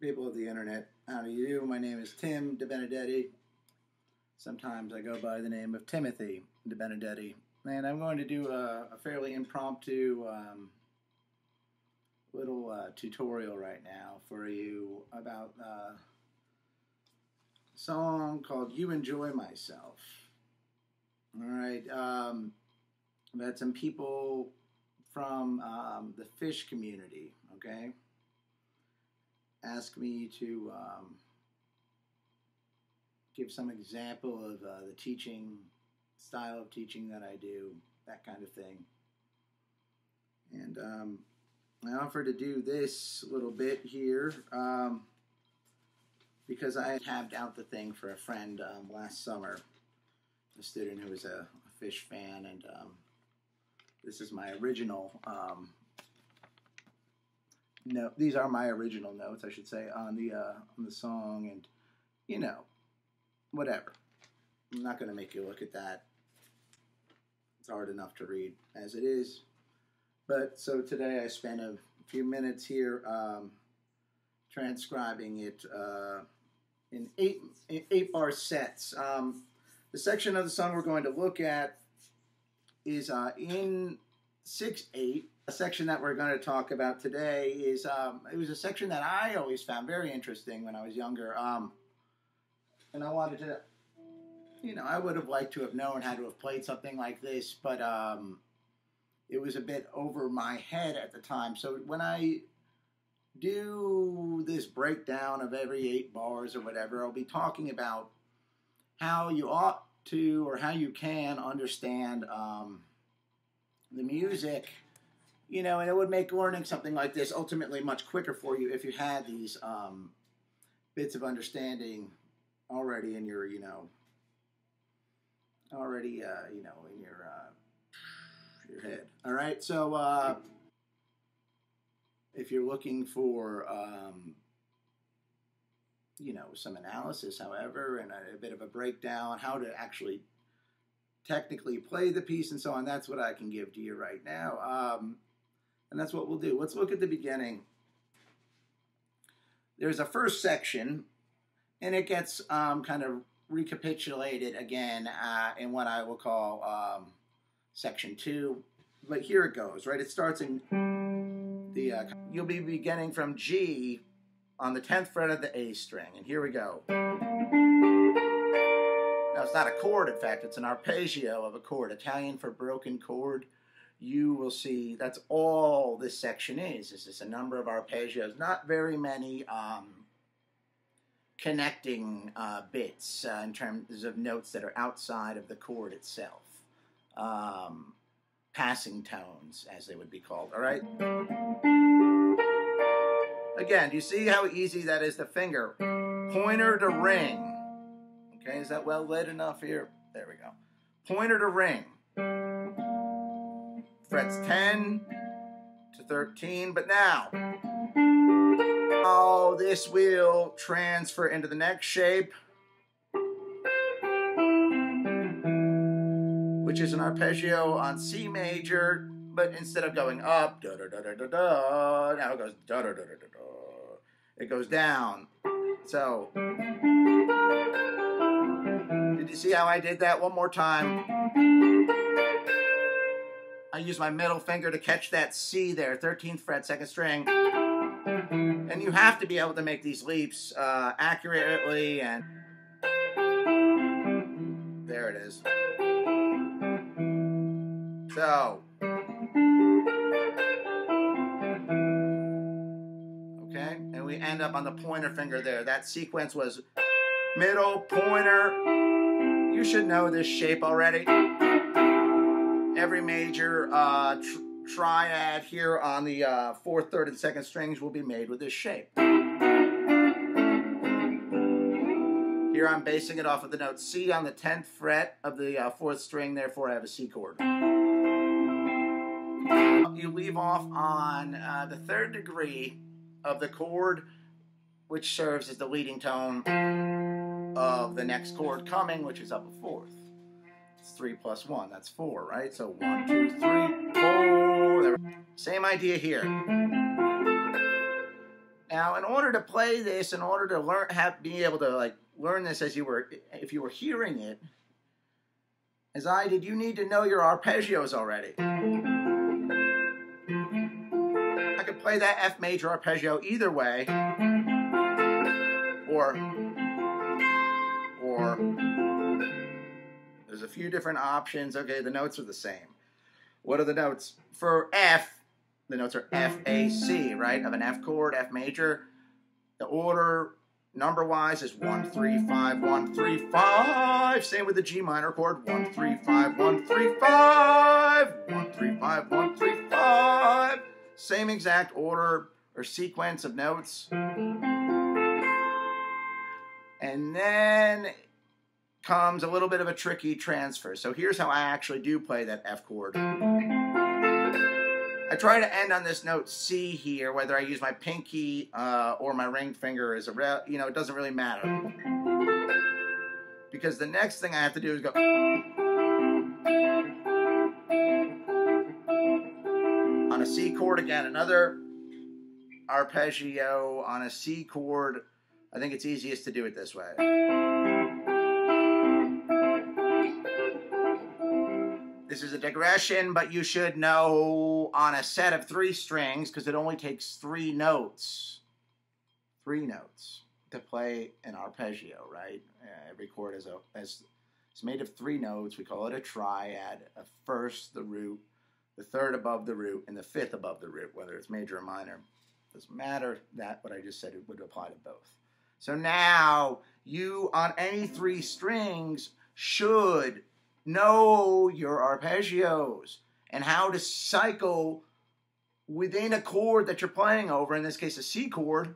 people of the internet. How do you do? My name is Tim DeBenedetti. Sometimes I go by the name of Timothy DeBenedetti. And I'm going to do a, a fairly impromptu um, little uh, tutorial right now for you about uh, a song called You Enjoy Myself. All right. Um, I've had some people from um, the Phish community, okay? Ask me to um, give some example of uh, the teaching style of teaching that I do, that kind of thing. And um, I offered to do this little bit here um, because I had tabbed out the thing for a friend um, last summer, a student who was a, a Phish fan, and um, this is my original um, no, these are my original notes, I should say, on the uh, on the song, and you know, whatever. I'm not going to make you look at that. It's hard enough to read as it is. But so today I spent a few minutes here um, transcribing it uh, in eight in eight bar sets. Um, the section of the song we're going to look at is uh, in six eight a section that we're going to talk about today is um, it was a section that I always found very interesting when I was younger. Um, and I wanted to, you know, I would have liked to have known how to have played something like this, but um, it was a bit over my head at the time. So when I do this breakdown of every eight bars or whatever, I'll be talking about how you ought to or how you can understand um, the music you know, and it would make learning something like this ultimately much quicker for you if you had these um, bits of understanding already in your, you know, already, uh, you know, in your uh, your head. All right, so uh, if you're looking for, um, you know, some analysis, however, and a, a bit of a breakdown, how to actually technically play the piece and so on, that's what I can give to you right now. Um, and that's what we'll do. Let's look at the beginning. There's a first section, and it gets um, kind of recapitulated again uh, in what I will call um, section two. But here it goes, right? It starts in the, uh, you'll be beginning from G on the 10th fret of the A string. And here we go. Not a chord, in fact, it's an arpeggio of a chord, Italian for broken chord you will see that's all this section is. Is just a number of arpeggios, not very many um, connecting uh, bits uh, in terms of notes that are outside of the chord itself. Um, passing tones, as they would be called. All right. Again, do you see how easy that is? The finger pointer to ring. Okay, is that well lit enough here? There we go. Pointer to ring frets 10 to 13. But now, oh, this will transfer into the next shape, which is an arpeggio on C major. But instead of going up, da da da da da da, now it goes da da da da da da. It goes down. So, did you see how I did that? One more time. I use my middle finger to catch that C there, 13th fret, second string. And you have to be able to make these leaps uh, accurately and there it is. So, okay, and we end up on the pointer finger there. That sequence was middle, pointer. You should know this shape already every major uh, tr triad here on the uh, fourth, third, and second strings will be made with this shape. Here I'm basing it off of the note C on the 10th fret of the uh, fourth string, therefore I have a C chord. You leave off on uh, the third degree of the chord, which serves as the leading tone of the next chord coming, which is up a fourth. It's 3 plus 1. That's 4, right? So 1, 2, 3, 4. Same idea here. Now, in order to play this, in order to learn, have be able to like learn this as you were, if you were hearing it, as I did, you need to know your arpeggios already. I could play that F major arpeggio either way, or, or, there's a few different options. Okay, the notes are the same. What are the notes? For F, the notes are F, A, C, right? Of an F chord, F major. The order number wise is 1, 3, 5, 1, 3, 5. Same with the G minor chord 1, 3, 5, 1, 3, 5. 1, 3, 5, 1, 3, 5. Same exact order or sequence of notes. And then comes a little bit of a tricky transfer. So here's how I actually do play that F chord. I try to end on this note C here, whether I use my pinky uh, or my ring finger as a, you know, it doesn't really matter. Because the next thing I have to do is go. On a C chord again, another arpeggio on a C chord. I think it's easiest to do it this way. This is a digression, but you should know on a set of three strings, because it only takes three notes, three notes to play an arpeggio, right? Uh, every chord is a is it's made of three notes. We call it a triad. A first, the root, the third above the root, and the fifth above the root, whether it's major or minor. Doesn't matter. That what I just said it would apply to both. So now you on any three strings should know your arpeggios and how to cycle within a chord that you're playing over, in this case a C chord.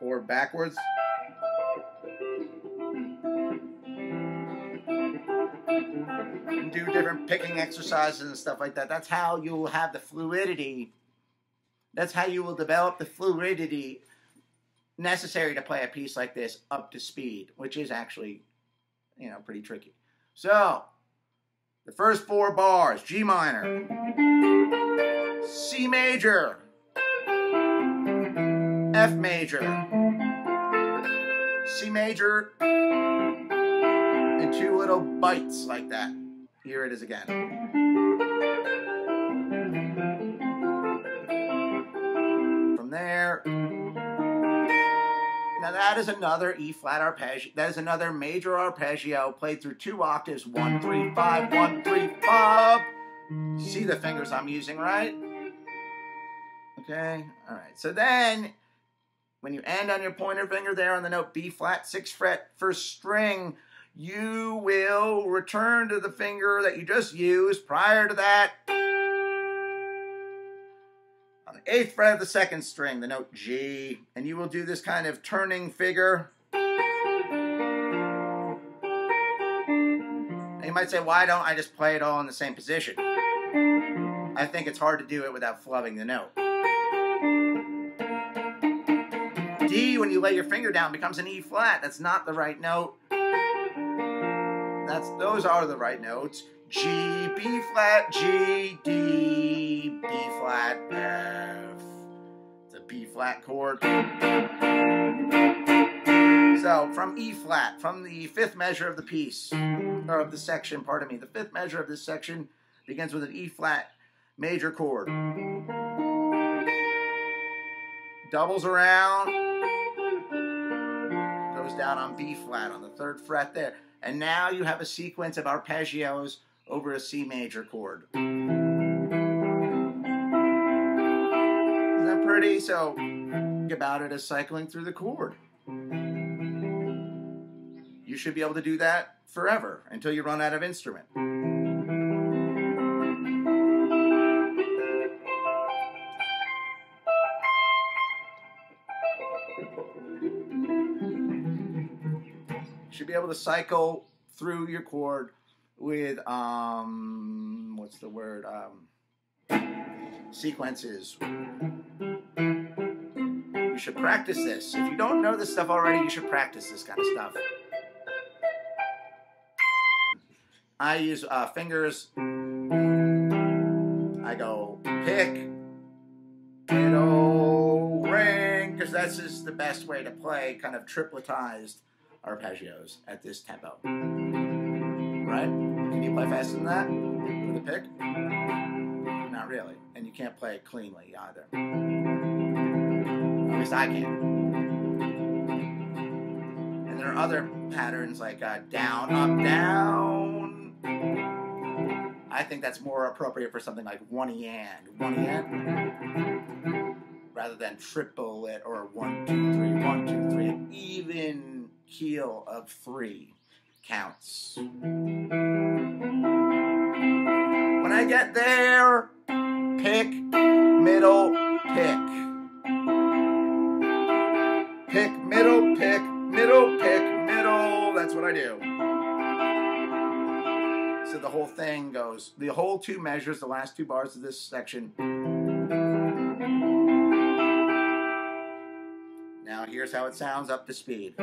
Or backwards. And do different picking exercises and stuff like that. That's how you'll have the fluidity. That's how you will develop the fluidity necessary to play a piece like this up to speed, which is actually, you know, pretty tricky. So, the first four bars G minor, C major, F major, C major, and two little bites like that. Here it is again. Now that is another E flat arpeggio. That is another major arpeggio played through two octaves. One, three, five, one, three, five. See the fingers I'm using, right? Okay, all right. So then, when you end on your pointer finger there on the note B flat, six fret, first string, you will return to the finger that you just used prior to that eighth fret of the second string, the note G, and you will do this kind of turning figure. And you might say, why don't I just play it all in the same position? I think it's hard to do it without flubbing the note. D, when you lay your finger down, becomes an E flat. That's not the right note. That's those are the right notes. G, B flat, G, D, B flat, F. It's a B flat chord. So from E flat, from the fifth measure of the piece, or of the section, pardon me, the fifth measure of this section begins with an E flat major chord. Doubles around, goes down on B flat on the third fret there. And now you have a sequence of arpeggios over a C major chord. Isn't that pretty? So think about it as cycling through the chord. You should be able to do that forever until you run out of instrument. You should be able to cycle through your chord with um what's the word um sequences you should practice this if you don't know this stuff already you should practice this kind of stuff i use uh, fingers I go pick, middle, ring, because that's just the best way to play kind of tripletized arpeggios at this tempo. Right? Can you play faster than that with a pick? Not really. And you can't play it cleanly either. At least I can't. And there are other patterns like uh, down, up, down. I think that's more appropriate for something like one and one and, rather than triple it or one two three one two three. Even keel of three counts. When I get there, pick, middle, pick. Pick, middle, pick, middle, pick, middle. That's what I do. So the whole thing goes, the whole two measures, the last two bars of this section. Now here's how it sounds up to speed.